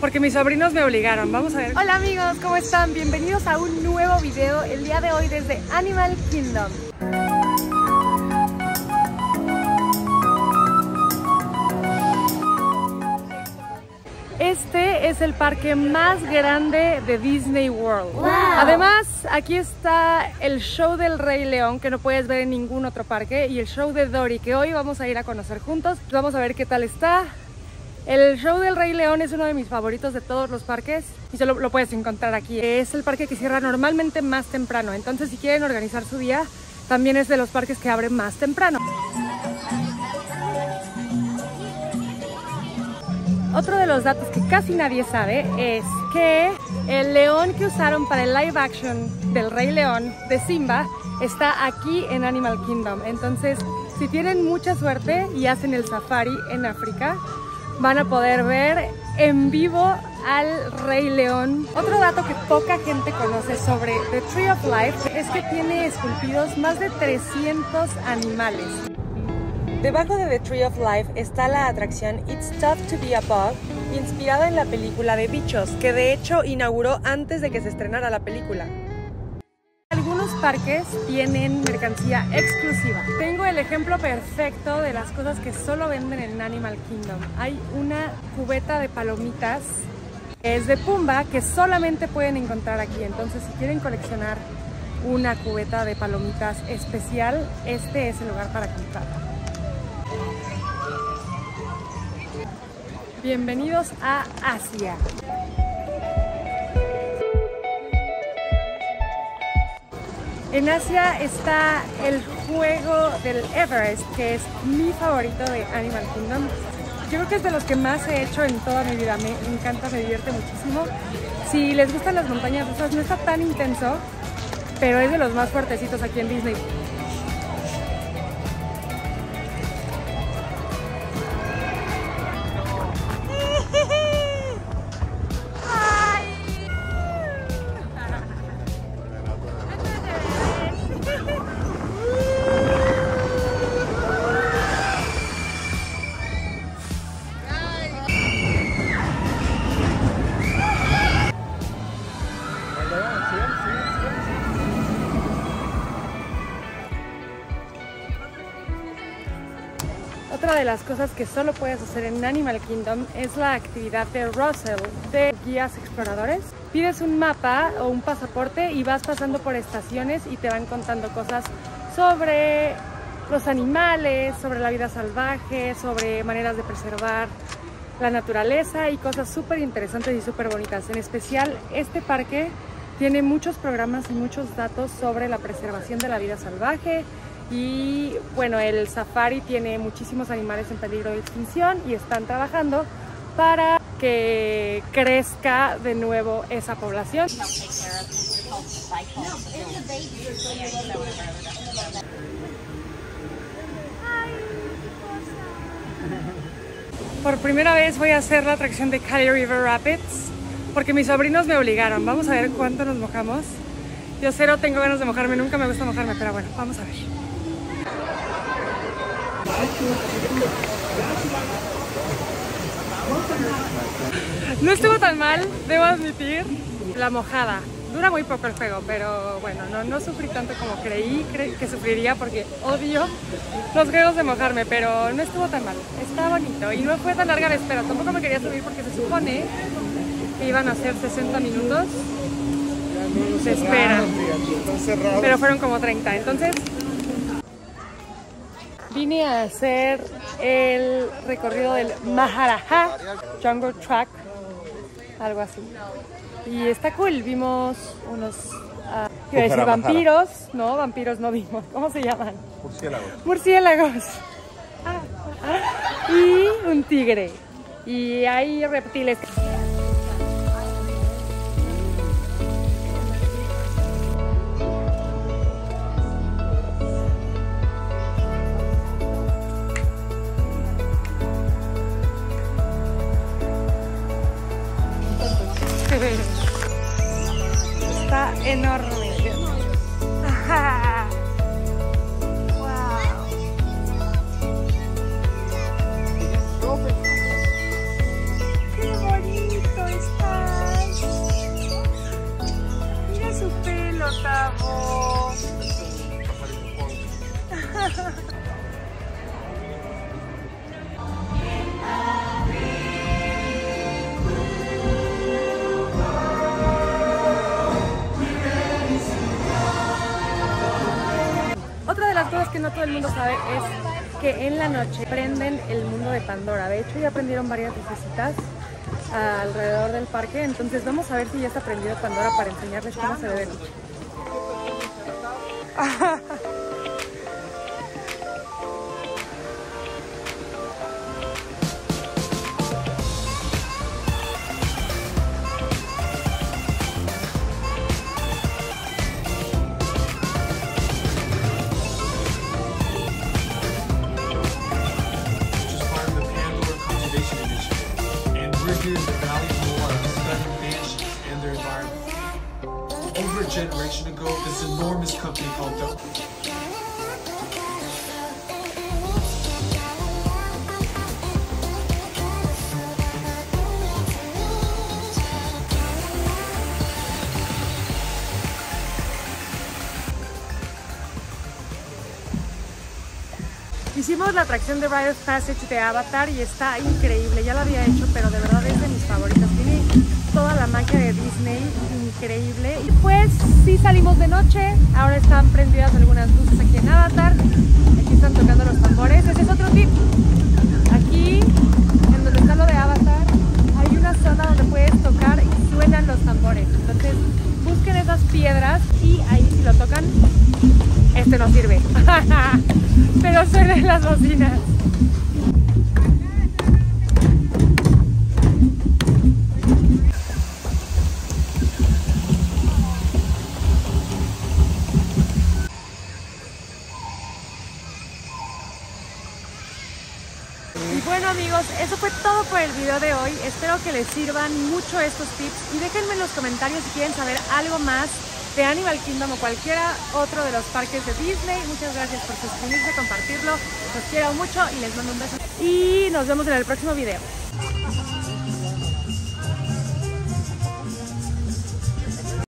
porque mis sobrinos me obligaron. Vamos a ver. Hola amigos, ¿cómo están? Bienvenidos a un nuevo video el día de hoy desde Animal Kingdom. Este es el parque más grande de Disney World. Además, aquí está el show del Rey León que no puedes ver en ningún otro parque y el show de Dory que hoy vamos a ir a conocer juntos. Vamos a ver qué tal está. El show del Rey León es uno de mis favoritos de todos los parques y solo lo puedes encontrar aquí. Es el parque que cierra normalmente más temprano, entonces si quieren organizar su día, también es de los parques que abre más temprano. Otro de los datos que casi nadie sabe es que el león que usaron para el live action del Rey León de Simba está aquí en Animal Kingdom. Entonces, si tienen mucha suerte y hacen el safari en África, van a poder ver en vivo al Rey León. Otro dato que poca gente conoce sobre The Tree of Life es que tiene esculpidos más de 300 animales. Debajo de The Tree of Life está la atracción It's Tough to Be Above, inspirada en la película de Bichos, que de hecho inauguró antes de que se estrenara la película. Parques tienen mercancía exclusiva. Tengo el ejemplo perfecto de las cosas que solo venden en Animal Kingdom. Hay una cubeta de palomitas, es de Pumba, que solamente pueden encontrar aquí. Entonces, si quieren coleccionar una cubeta de palomitas especial, este es el lugar para comprarla. Bienvenidos a Asia. En Asia está el juego del Everest, que es mi favorito de Animal Kingdom. Yo creo que es de los que más he hecho en toda mi vida. Me encanta, me divierte muchísimo. Si les gustan las montañas rusas, no está tan intenso, pero es de los más fuertecitos aquí en Disney. Otra de las cosas que solo puedes hacer en Animal Kingdom es la actividad de Russell, de guías exploradores. Pides un mapa o un pasaporte y vas pasando por estaciones y te van contando cosas sobre los animales, sobre la vida salvaje, sobre maneras de preservar la naturaleza y cosas súper interesantes y súper bonitas. En especial, este parque tiene muchos programas y muchos datos sobre la preservación de la vida salvaje, y bueno, el safari tiene muchísimos animales en peligro de extinción y están trabajando para que crezca de nuevo esa población. Por primera vez voy a hacer la atracción de Cali River Rapids porque mis sobrinos me obligaron. Vamos a ver cuánto nos mojamos. Yo cero tengo ganas de mojarme, nunca me gusta mojarme, pero bueno, vamos a ver. No estuvo tan mal, debo admitir, la mojada. Dura muy poco el juego, pero bueno, no, no sufrí tanto como creí que sufriría porque odio los juegos de mojarme, pero no estuvo tan mal. Está bonito y no fue tan larga la espera. Tampoco me quería subir porque se supone que iban a ser 60 minutos de espera, pero fueron como 30. Entonces vine a hacer el recorrido del Maharaja Jungle Track, algo así. Y está cool, vimos unos uh, iba a decir vampiros, no, vampiros no vimos, ¿cómo se llaman? Murciélagos. Murciélagos. Y un tigre. Y hay reptiles. Está enorme. Que no todo el mundo sabe es que en la noche prenden el mundo de Pandora. De hecho, ya prendieron varias lucecitas alrededor del parque. Entonces vamos a ver si ya está prendido Pandora para enseñarles cómo se ve valuable mansions and their environment. Over a generation ago, this enormous company called Dover Hicimos la atracción de Rite of Passage de Avatar y está increíble. Ya lo había hecho, pero de verdad es de mis favoritas. Tiene toda la magia de Disney, increíble. Y pues sí salimos de noche. Ahora están prendidas algunas luces aquí en Avatar. Aquí están tocando los tambores. Ese es otro tip. Aquí, en donde está lo de Avatar, hay una zona donde puedes tocar y suenan los tambores. Entonces busquen esas piedras y ahí si lo tocan, este no sirve. Pero suenan las bocinas. Bueno amigos, eso fue todo por el video de hoy. Espero que les sirvan mucho estos tips y déjenme en los comentarios si quieren saber algo más de Animal Kingdom o cualquiera otro de los parques de Disney. Muchas gracias por suscribirse, compartirlo. Los quiero mucho y les mando un beso. Y nos vemos en el próximo video.